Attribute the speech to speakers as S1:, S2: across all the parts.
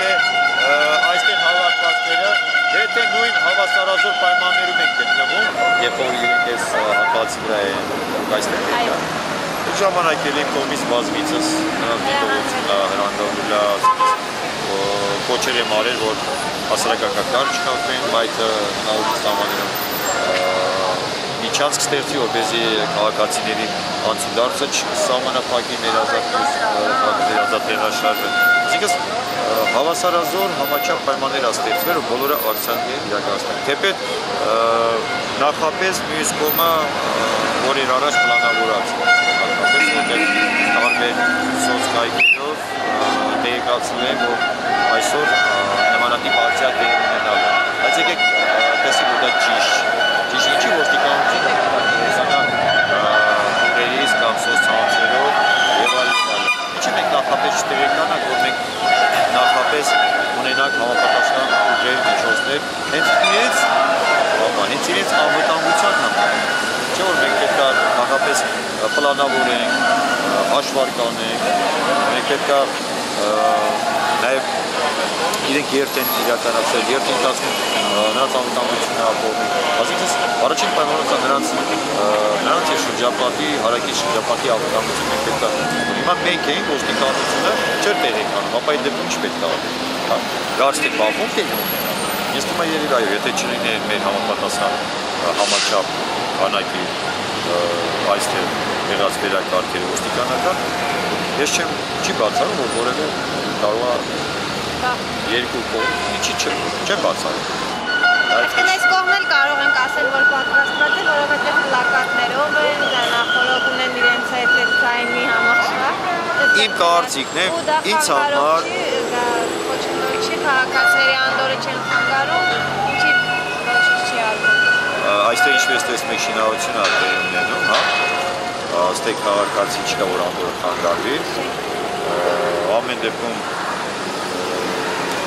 S1: թե այստեղ հավաքվածները եթե նույն հավասարազոր պայմաններում են գտնվում, երբ որ իրենք այս հակացի վրա են այստեղ
S2: Այո։
S1: Այդ ժամանակ էլ իմ կողմից բազմիցս նրանց դիտողություն հրանդավորում լա կոչեր եմ արել, որ հասարակական չկապեն, բայց նավի սահմաններում միջանցք ստեղծի, որպեսզի քաղաքացիների անցուդարձը սահմանափակի մեր ազատ մեր ազատ տեղաշարժը։ Այսինքն հավասարազոր համաչափ պայմաններ ստեղծվել ու բոլորը ակցիաներ իրականացնել։ Թեպետ նախապես մյուս կողմը որ իր առաջ պլանավորած նախապես որտեղ տարբեր սոցկայքերով տեղեկացնել են, որ այսօր նմանատիպ ակցիա տեղի ունենալ է։ Բայց եկեք տեսեք որ դա ճիշտ ճիշտ ինչի ոստիկանությունը հերոսական դուրերից կամ սոցցանցերով եւ այլն այլն։ Ինչի մենք նախապես չտեղեկանանք, որ մենք նախապես ունենանք համապատասխան միջոցներ հենց իրենց հենց իրենց անվտանգության համար։ Չէ որ մենք պետք է նախապես պլանավորենք, հաշվար կանենք, մենք պետք է նաև իրենք երթ են իրականացրել, երթ ընթացքում նրանց անվտանգությունը ապահովի։ Այսինքն առաջին պայմանավորը նրանց նրանց եւ շրջապատի, հարակի շրջապատի անվտանգությունը պետք է։ Հիմա մենք էինք ոստիկանությունը չէր տեղեկանում, ապա այդ դեպքում ինչ պետք է Հա, գարստի բախում է Ես թվում է երևի այո, եթե չլիներ մեր համապատասխան համաչափ քանակի այստեղ եղած վերակարգերը ոստիկանական, ես չեմ չի բացառում, որ որևէ կարող է երկու կողմ ինչի չէ, չեմ բացառում։
S2: Այսինքն այս կողմն էլ կարող ենք ասել, որ պատրաստված է, որովհետև պլակատներով են, նախորդ ունեն իրենց այդ դիզայնի համախշվա։
S1: Իմ կարծիքն է, ինձ համար
S2: կոչնորի քաղաքացիների անդորը չեն խանգարում, ինչի ոչինչ չի արվում։
S1: Այստեղ ինչպես տեսնում եք շինարարությունը ատել ունենում, հա։ Աստեղ քաղաքացի չկա որ անդորը խանգարվի։ Ամեն դեպքում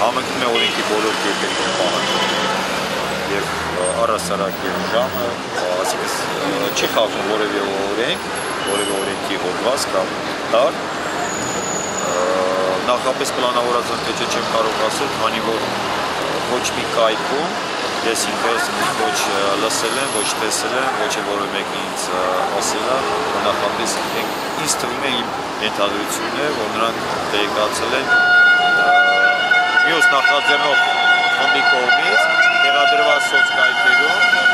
S1: համընկնում է օրենքի բոլոր կետերին պահանջում եւ առասարակ եւ ժամը, այսինքն չի խախտում որևէ օրենք, որևէ օրենքի հոդված կամ տար նախապես պլանավորած ընթեչը չեմ կարող ասել, քանի որ ոչ մի կայքում ես ինքս ոչ լսել եմ, ոչ տեսել եմ, ոչ էլ որևէ մեկը ինձ ասել է, նախապես ինձ թվում է իմ ենթադրությունն է, որ նրանք տեղեկացել են մյուս նախաձեռնող ֆոնդի կողմից տեղադրված սոցկայքերում